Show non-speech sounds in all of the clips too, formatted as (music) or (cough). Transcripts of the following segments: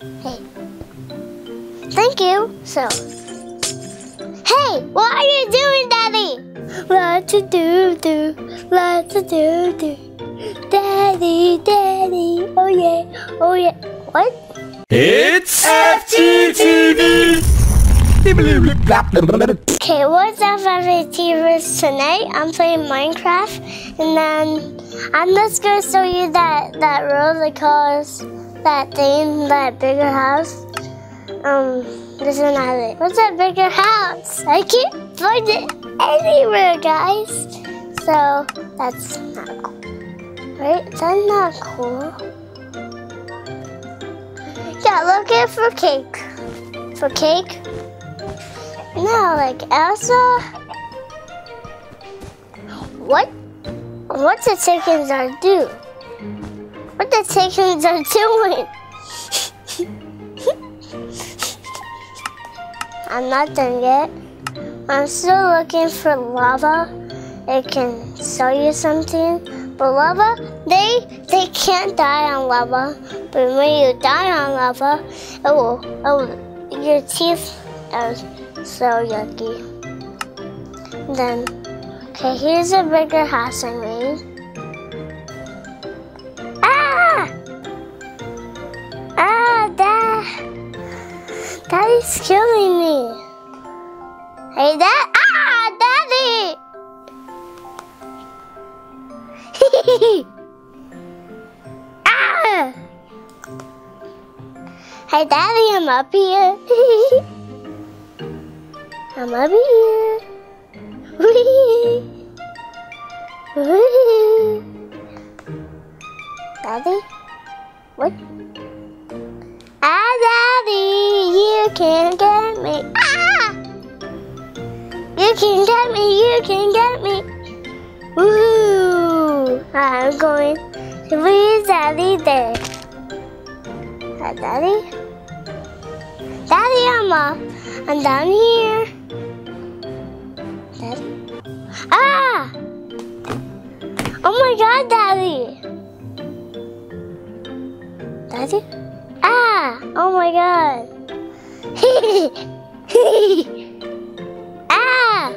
Hey. Thank you. So. Hey, what are you doing, Daddy? Lots to do, do. Lots to do, do. Daddy, Daddy. Oh yeah, oh yeah. What? It's FGTeeV! Okay, what's up, FGTeeVers? Tonight I'm playing Minecraft, and then I'm just gonna show you that that roller coaster, that thing, that bigger house. Um, this is not it. What's that bigger house? I can't find it anywhere, guys. So that's not cool, right? That's not cool. Yeah, looking for cake. For cake. No, like Elsa. What? What the chickens are do? What the chickens are doing? I'm not done yet. I'm still looking for lava. It can sell you something. But lava, they they can't die on lava. But when you die on lava, it will, it will your teeth are so yucky. Then, okay, here's a bigger house I made. Ah! Ah, Dad! Daddy's killing me. Hey, Dad! Ah, Daddy! (laughs) ah! Hey, Daddy, I'm up here. (laughs) I'm up here. (laughs) Whee! Whee! Daddy? What? Ah, Daddy, you can get me. Ah! You can get me, you can get me. Woo! I'm going to be Daddy there. Hi, Daddy? Daddy, I'm, uh, I'm down here. Daddy? Ah! Oh my god, Daddy! Daddy? Ah! Oh my god! (laughs) ah!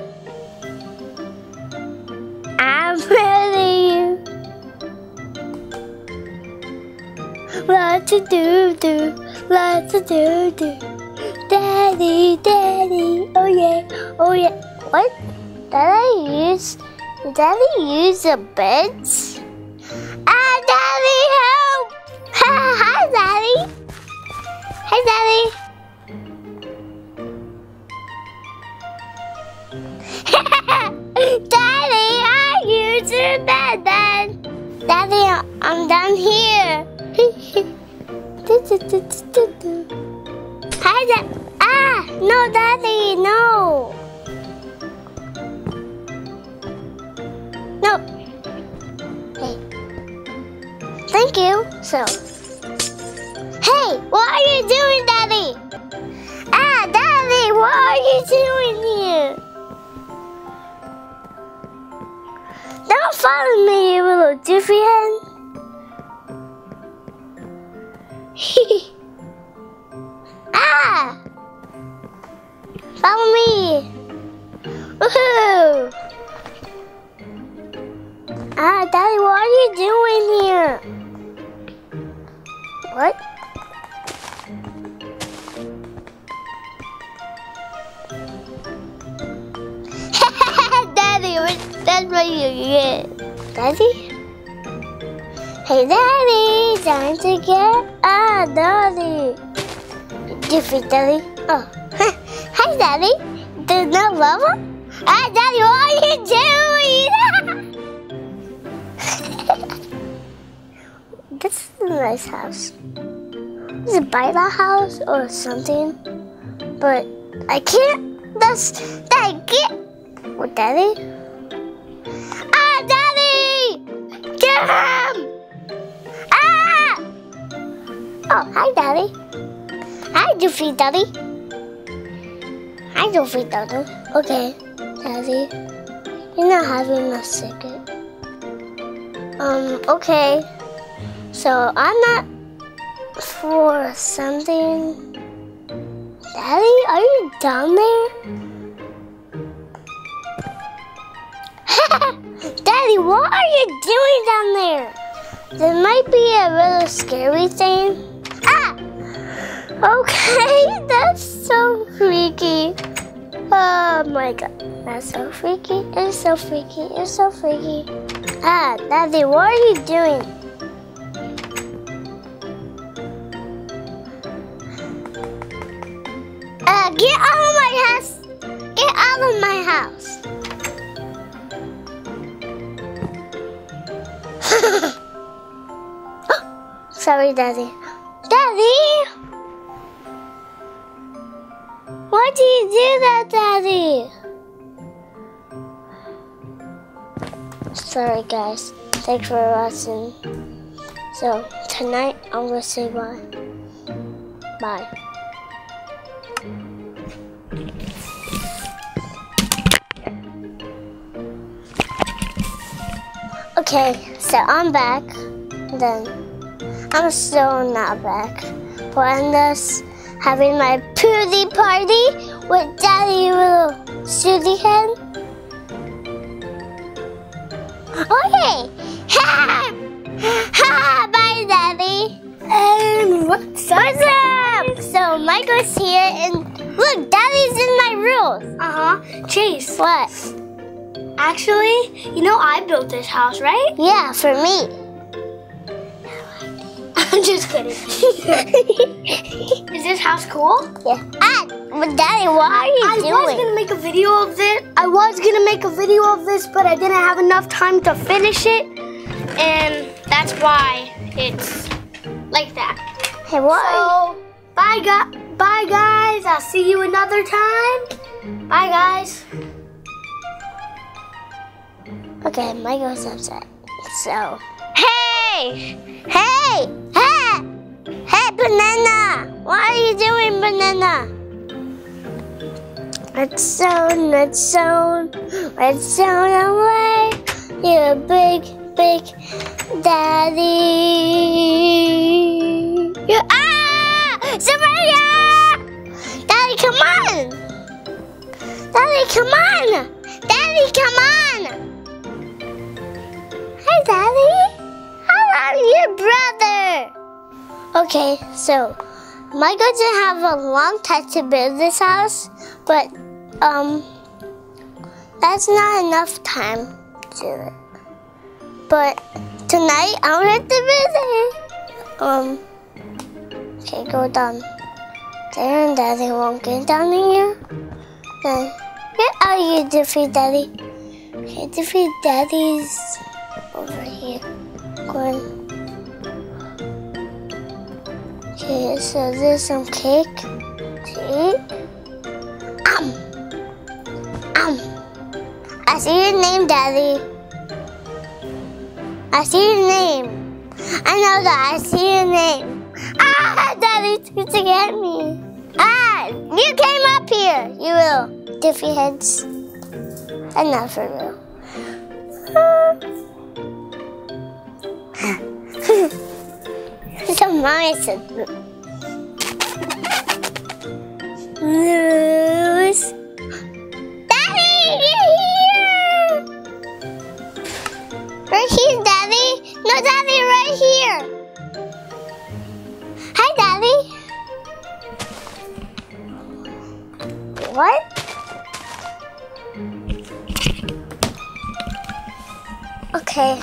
I'm ready! Lots to do, do, lots to do, do. Daddy, daddy, oh yeah, oh yeah. What? Did I use? Did Daddy use the beds? Hi, Daddy. I used your bed then. Daddy, I'm down here. (laughs) Hi, Dad. Ah, no, Daddy, no. No. Hey. Thank you. So. Hey, what are you doing, what are you doing here? Don't follow me, you little doofy hen. (laughs) ah! Follow me. Woohoo! Ah, Daddy, what are you doing here? What? That's what you get. Daddy? Hey, Daddy, time to get ah, Daddy. Different Daddy. Oh, (laughs) hi, Daddy. There's no lava? Ah, Daddy, what are you doing? (laughs) this is a nice house. Is it by the house or something? But I can't. That's that get. What, Daddy? Oh, hi, Daddy. Hi, Doofy Daddy. Hi, Doofy Daddy. Okay, Daddy. You're not having a secret. Um, okay. So I'm not for something. Daddy, are you down there? (laughs) Daddy, what are you doing down there? There might be a little scary thing. Okay, (laughs) that's so freaky. Oh my god, that's so freaky. It's so freaky. It's so freaky. Ah, Daddy, what are you doing? Uh, get out of my house. Get out of my house. (laughs) Sorry, Daddy. Daddy! Do you do that, Daddy? Sorry, guys. Thanks for watching. So, tonight I'm gonna say bye. Bye. Okay, so I'm back. Then I'm still not back. But I'm just having my pooty party with Daddy little Susie hen. Okay. Ha! (laughs) Ha! Bye, Daddy. And what's What's up? So Michael's here and look, Daddy's in my room. Uh huh. Chase, What? actually, you know I built this house, right? Yeah, for me. I'm just kidding. (laughs) Is this house cool? Yeah. Ah, but Daddy, what are you I doing? was gonna make a video of this. I was gonna make a video of this, but I didn't have enough time to finish it, and that's why it's like that. Hey, what? So, bye, gu- bye, guys. I'll see you another time. Bye, guys. Okay, Michael's upset. So, hey, hey, hey, hey, banana! What are you doing, banana? Red zone, red zone, red zone away. You a big, big daddy. You ah! Ah! Daddy, come on! Daddy, come on! Daddy, come on! Hi, Daddy. Okay, so Michael didn't have a long time to build this house, but um, that's not enough time to it. But tonight I'm going to build it. Um, okay, go down there, and Daddy won't get down here. Then where are you defeat Daddy. Okay, Daddy's over here. Going. Okay, so there's some cake eat. Um. Um. I see your name, Daddy. I see your name. I know that. I see your name. Ah, Daddy, trying to get me. Ah, you came up here, you will. diffy heads. And not for real. Said Lose. Daddy, you're here! Right here, Daddy. No, Daddy, right here. Hi, Daddy. What? Okay.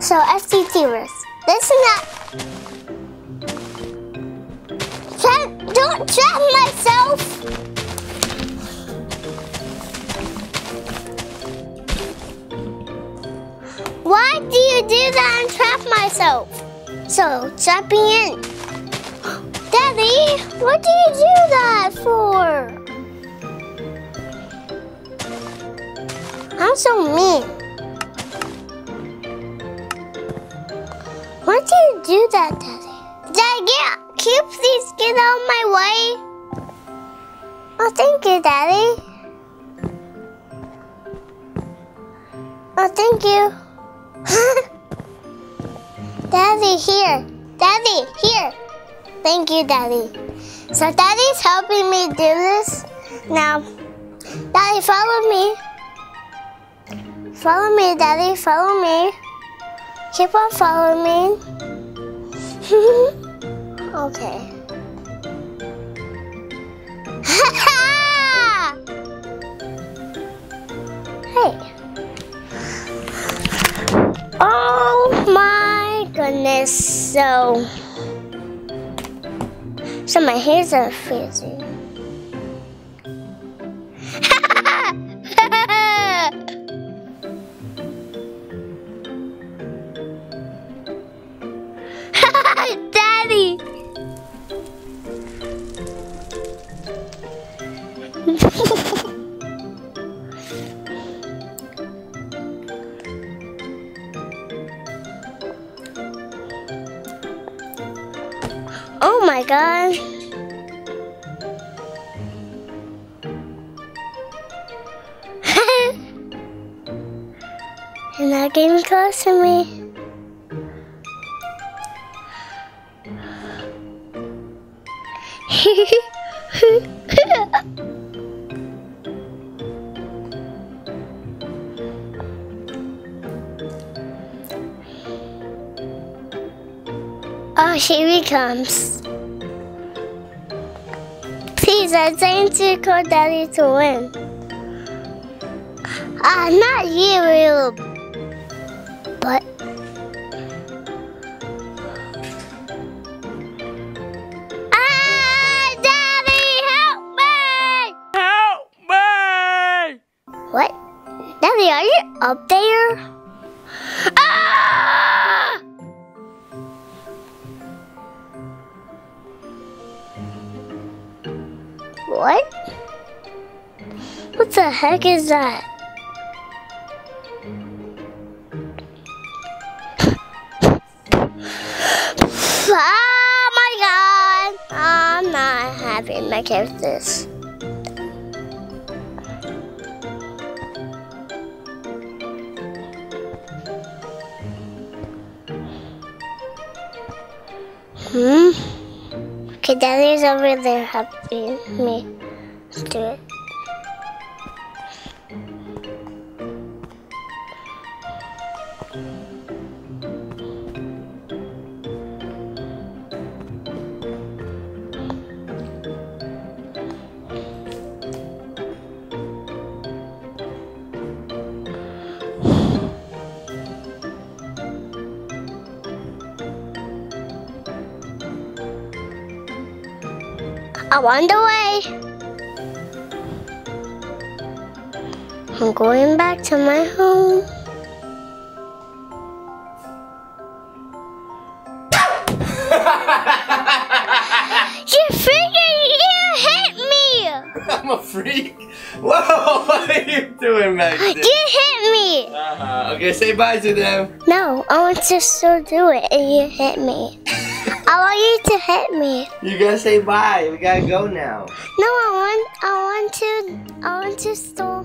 So FTTers. This is not. Don't trap myself. Why do you do that and trap myself? So trapping in. Daddy, what do you do that for? I'm so mean. Why do you do that, Daddy? Daddy, get, can you please get out of my way? Oh, thank you, Daddy. Oh, thank you. (laughs) Daddy, here. Daddy, here. Thank you, Daddy. So Daddy's helping me do this. Now, Daddy, follow me. Follow me, Daddy, follow me. Keep on following me. (laughs) okay. (laughs) hey. Oh my goodness. So, so my hairs are frizzy. (laughs) You're not getting close to me. (laughs) oh, here he comes. Please, I'm trying to call Daddy to win. Ah, uh, not you, little up there? Ah! What? What the heck is that? oh my god! I'm not having my this. Hmm? Okay, Daddy's over there helping me do it. I'm on the way. I'm going back to my home. (laughs) you freaking you hit me! I'm a freak? Whoa, (laughs) what are you doing there? You hit me! Uh -huh. Okay, say bye to them. No, I want to still do it and you hit me. (laughs) I want you to hit me. You gotta say bye. We gotta go now. No, I want I want to I want to still